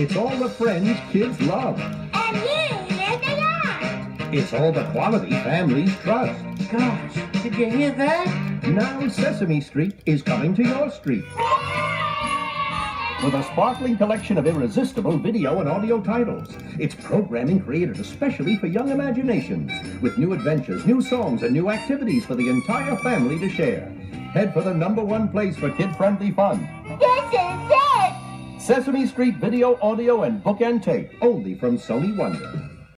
It's all the friends kids love. And here they are. It's all the quality families trust. Gosh, did you hear that? Now Sesame Street is coming to your street. With a sparkling collection of irresistible video and audio titles. It's programming created especially for young imaginations, with new adventures, new songs, and new activities for the entire family to share. Head for the number one place for kid-friendly fun. This is it. Sesame Street Video, Audio, and Book and Tape, only from Sony Wonder.